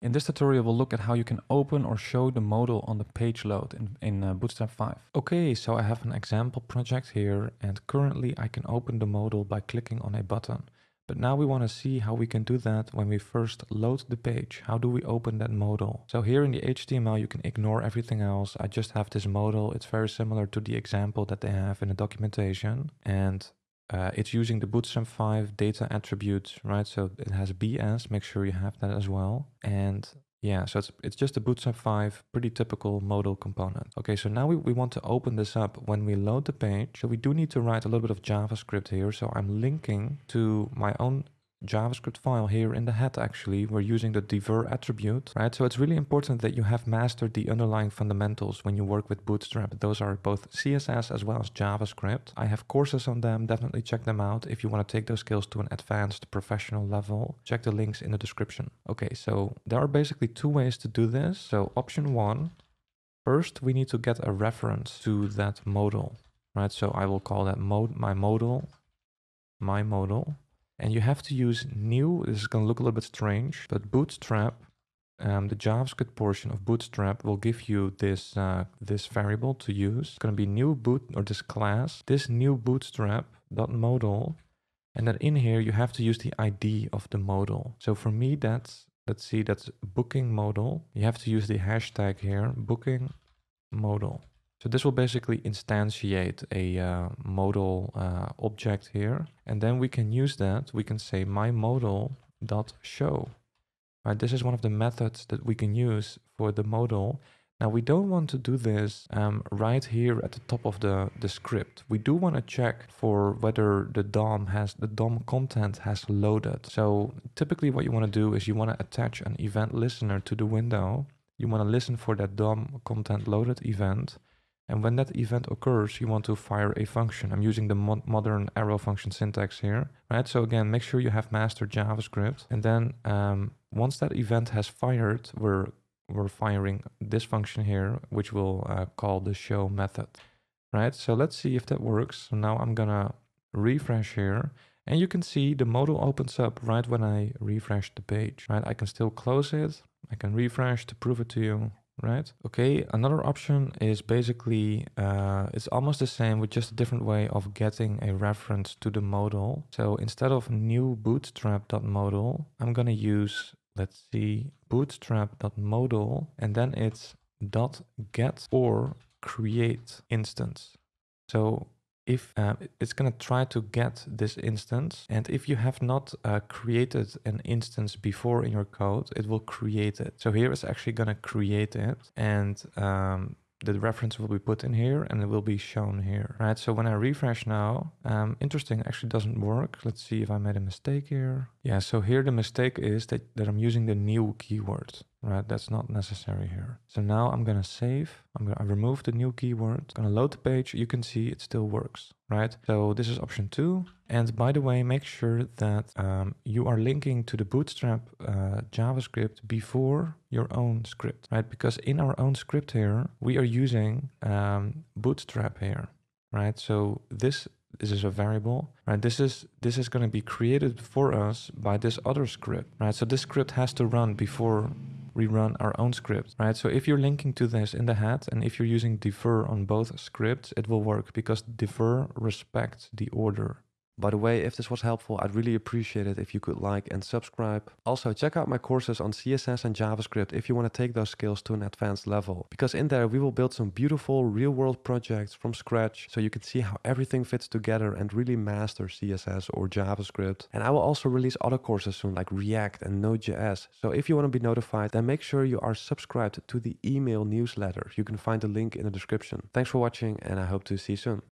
In this tutorial, we'll look at how you can open or show the modal on the page load in, in uh, Bootstrap 5. Okay, so I have an example project here and currently I can open the modal by clicking on a button. But now we want to see how we can do that when we first load the page. How do we open that modal? So here in the HTML, you can ignore everything else. I just have this modal. It's very similar to the example that they have in the documentation. And uh, it's using the Bootstrap 5 data attribute, right? So it has BS, make sure you have that as well. And yeah, so it's, it's just a Bootstrap 5, pretty typical modal component. Okay, so now we, we want to open this up when we load the page. So we do need to write a little bit of JavaScript here. So I'm linking to my own JavaScript file here in the head actually. We're using the defer attribute right? So it's really important that you have mastered the underlying fundamentals when you work with bootstrap. Those are both css as well as javascript. I have courses on them. Definitely check them out if you want to take those skills to an advanced professional level. Check the links in the description. Okay so there are basically two ways to do this. So option one first we need to get a reference to that modal right? So i will call that mode my modal my modal and you have to use new, this is going to look a little bit strange, but Bootstrap, um, the JavaScript portion of Bootstrap will give you this, uh, this variable to use. It's going to be new boot or this class, this new bootstrap dot modal. And then in here, you have to use the ID of the modal. So for me, that's, let's see, that's booking modal. You have to use the hashtag here, booking modal. So this will basically instantiate a uh, modal uh, object here. And then we can use that. We can say my modal dot show. Right, this is one of the methods that we can use for the modal. Now we don't want to do this um, right here at the top of the, the script. We do want to check for whether the DOM has the DOM content has loaded. So typically what you want to do is you want to attach an event listener to the window. You want to listen for that DOM content loaded event. And when that event occurs, you want to fire a function. I'm using the mo modern arrow function syntax here, right? So again, make sure you have mastered JavaScript. And then um, once that event has fired, we're, we're firing this function here, which we'll uh, call the show method, right? So let's see if that works. So now I'm gonna refresh here. And you can see the modal opens up right when I refresh the page, right? I can still close it. I can refresh to prove it to you right? Okay, another option is basically, uh, it's almost the same with just a different way of getting a reference to the modal. So instead of new bootstrap.modal, I'm gonna use, let's see, bootstrap.modal, and then it's dot get or create instance. So if uh, it's going to try to get this instance. And if you have not uh, created an instance before in your code, it will create it. So here it's actually going to create it. And um, the reference will be put in here and it will be shown here, right? So when I refresh now, um, interesting, actually doesn't work. Let's see if I made a mistake here. Yeah, so here the mistake is that, that I'm using the new keyword right? That's not necessary here. So now I'm gonna save, I'm gonna remove the new keyword, I'm gonna load the page, you can see it still works, right? So this is option two. And by the way, make sure that um, you are linking to the Bootstrap uh, JavaScript before your own script, right? Because in our own script here, we are using um, Bootstrap here, right? So this this is a variable, right? This is this is going to be created for us by this other script, right? So this script has to run before we run our own script, right? So if you're linking to this in the head and if you're using defer on both scripts, it will work because defer respects the order by the way, if this was helpful, I'd really appreciate it if you could like and subscribe. Also, check out my courses on CSS and JavaScript if you want to take those skills to an advanced level. Because in there, we will build some beautiful real world projects from scratch so you can see how everything fits together and really master CSS or JavaScript. And I will also release other courses soon like React and Node.js. So if you want to be notified, then make sure you are subscribed to the email newsletter. You can find the link in the description. Thanks for watching and I hope to see you soon.